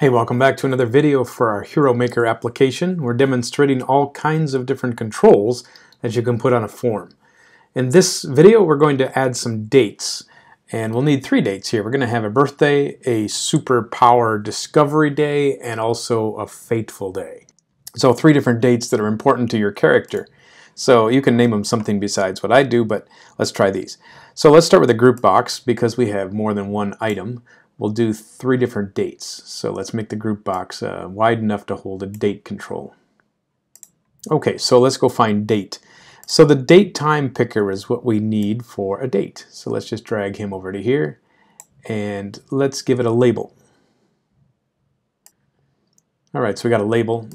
Hey, welcome back to another video for our Hero Maker application. We're demonstrating all kinds of different controls that you can put on a form. In this video, we're going to add some dates, and we'll need three dates here. We're going to have a birthday, a superpower discovery day, and also a fateful day. So three different dates that are important to your character. So you can name them something besides what I do, but let's try these. So let's start with a group box because we have more than one item we'll do three different dates. So let's make the group box uh, wide enough to hold a date control. Okay, so let's go find date. So the date time picker is what we need for a date. So let's just drag him over to here and let's give it a label. All right, so we got a label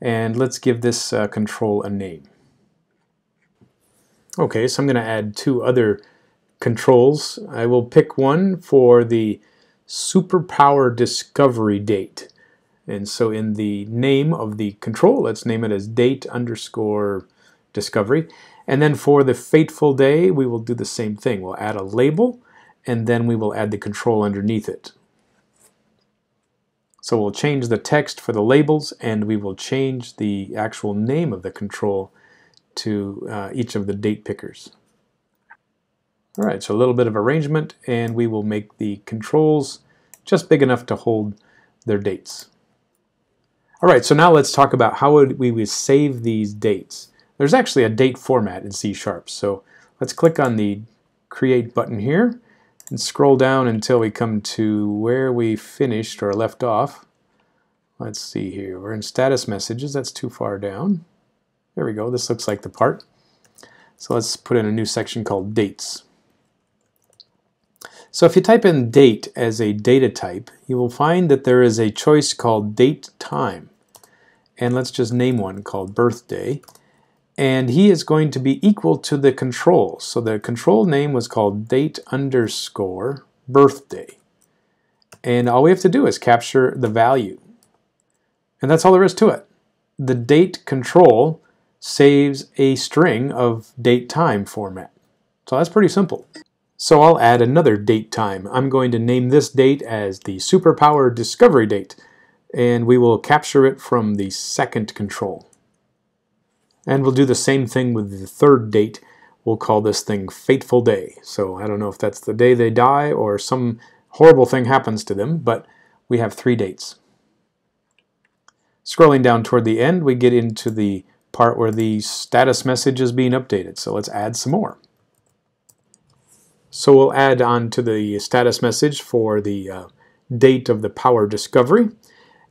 and let's give this uh, control a name. Okay, so I'm going to add two other controls. I will pick one for the superpower discovery date. And so in the name of the control, let's name it as date underscore discovery. And then for the fateful day, we will do the same thing. We'll add a label, and then we will add the control underneath it. So we'll change the text for the labels, and we will change the actual name of the control to uh, each of the date pickers. All right, so a little bit of arrangement, and we will make the controls just big enough to hold their dates. All right, so now let's talk about how would we would save these dates. There's actually a date format in C Sharp, so let's click on the Create button here and scroll down until we come to where we finished or left off. Let's see here, we're in status messages, that's too far down. There we go, this looks like the part. So let's put in a new section called dates. So if you type in date as a data type, you will find that there is a choice called date time. And let's just name one called birthday. And he is going to be equal to the control. So the control name was called date underscore birthday. And all we have to do is capture the value. And that's all there is to it. The date control saves a string of date time format. So that's pretty simple. So I'll add another date time. I'm going to name this date as the superpower discovery date, and we will capture it from the second control. And we'll do the same thing with the third date. We'll call this thing Fateful Day. So I don't know if that's the day they die or some horrible thing happens to them, but we have three dates. Scrolling down toward the end, we get into the part where the status message is being updated. So let's add some more. So we'll add on to the status message for the uh, date of the power discovery.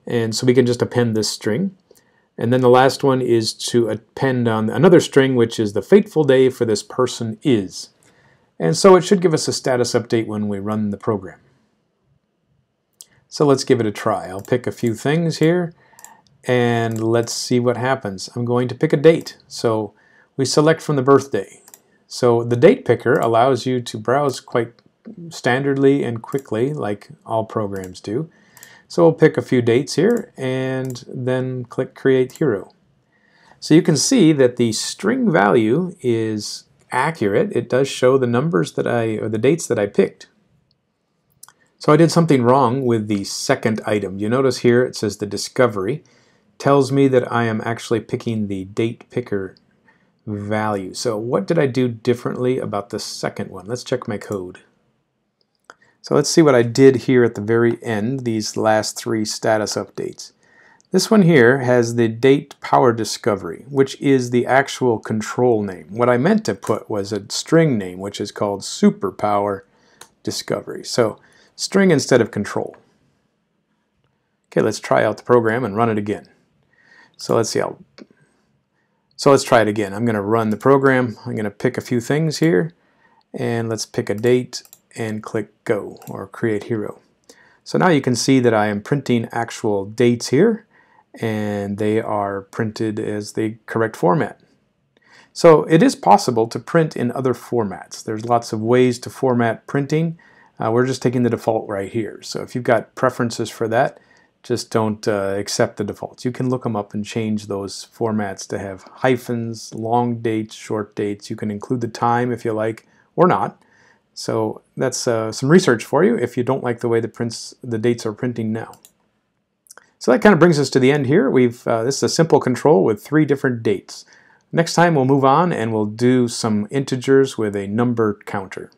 And so we can just append this string. And then the last one is to append on another string, which is the fateful day for this person is. And so it should give us a status update when we run the program. So let's give it a try. I'll pick a few things here and let's see what happens. I'm going to pick a date. So we select from the birthday. So the date picker allows you to browse quite standardly and quickly like all programs do. So we'll pick a few dates here and then click Create Hero. So you can see that the string value is accurate. It does show the numbers that I, or the dates that I picked. So I did something wrong with the second item. You notice here it says the discovery tells me that I am actually picking the date picker value. So what did I do differently about the second one? Let's check my code. So let's see what I did here at the very end, these last three status updates. This one here has the date power discovery, which is the actual control name. What I meant to put was a string name, which is called superpower discovery. So string instead of control. Okay, let's try out the program and run it again. So let's see, I'll so let's try it again. I'm going to run the program. I'm going to pick a few things here and let's pick a date and click go or create hero. So now you can see that I am printing actual dates here and they are printed as the correct format. So it is possible to print in other formats. There's lots of ways to format printing. Uh, we're just taking the default right here. So if you've got preferences for that, just don't uh, accept the defaults. You can look them up and change those formats to have hyphens, long dates, short dates. You can include the time if you like or not. So that's uh, some research for you if you don't like the way the prints the dates are printing now. So that kind of brings us to the end here. We've uh, This is a simple control with three different dates. Next time we'll move on and we'll do some integers with a number counter.